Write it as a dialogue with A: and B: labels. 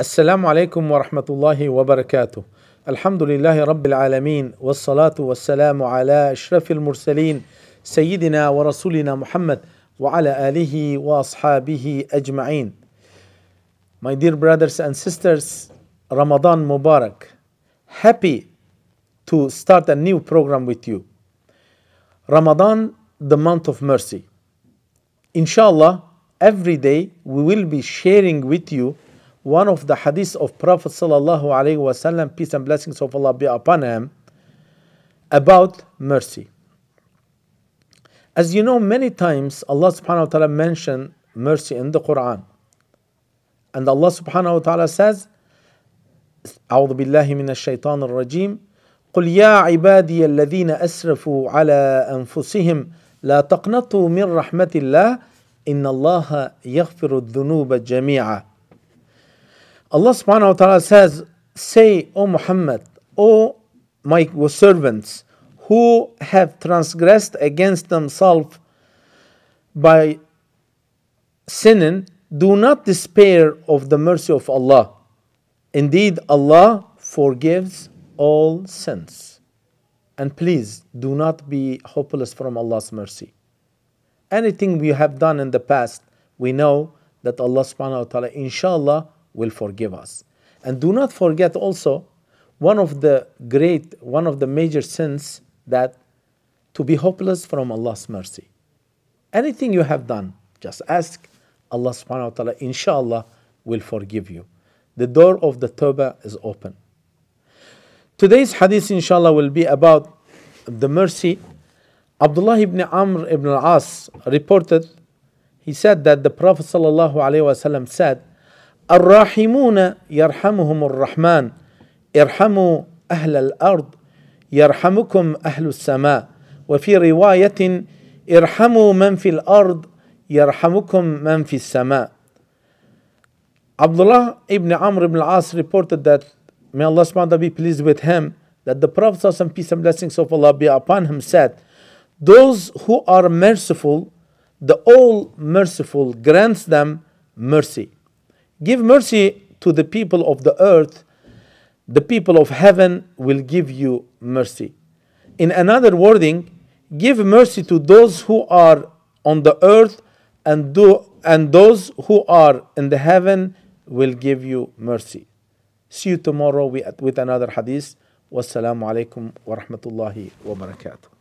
A: السلام عليكم ورحمة الله وبركاته. الحمد لله رب العالمين والصلاة والسلام على أشرف المرسلين سيدنا ورسولنا محمد وعلى آله وأصحابه أجمعين. My dear brothers and sisters, Ramadan Mubarak. Happy to start a new program with you. Ramadan, the month of mercy. Inshallah, every day we will be sharing with you one of the hadiths of Prophet sallallahu alaihi wasallam, peace and blessings of Allah be upon him, about mercy. As you know, many times Allah subhanahu wa ta'ala mentioned mercy in the Quran. And Allah subhanahu wa ta'ala says, أعوذ بالله من الشيطان الرجيم قل يا عبادي الذين أسرفوا على أنفسهم لا تقنطوا من رحمة الله إن الله يغفر الذنوب جميعا Allah subhanahu wa ta'ala says, Say, O Muhammad, O my servants who have transgressed against themselves by sinning, do not despair of the mercy of Allah. Indeed, Allah forgives all sins. And please do not be hopeless from Allah's mercy. Anything we have done in the past, we know that Allah subhanahu wa ta'ala, inshallah, will forgive us. And do not forget also one of the great, one of the major sins that to be hopeless from Allah's mercy. Anything you have done, just ask Allah subhanahu wa ta'ala, inshallah, will forgive you. The door of the tawbah is open. Today's hadith, inshallah, will be about the mercy. Abdullah ibn Amr ibn al-As reported, he said that the Prophet sallallahu alaihi wasallam said, الراحمون يرحمهم الرحمن ارحموا أهل الأرض يرحمكم أهل السماء وفي رواية ارحموا من في الأرض يرحمكم من في السماء Abdullah ibn Amr ibn al-As reported that may Allah subhanahu wa ta'ala be pleased with him that the Prophet peace and blessings of Allah be upon him said those who are merciful the all merciful grants them mercy Give mercy to the people of the earth, the people of heaven will give you mercy. In another wording, give mercy to those who are on the earth and do and those who are in the heaven will give you mercy. See you tomorrow with another hadith. Wassalamu alaikum wa rahmatullahi wa barakatuh.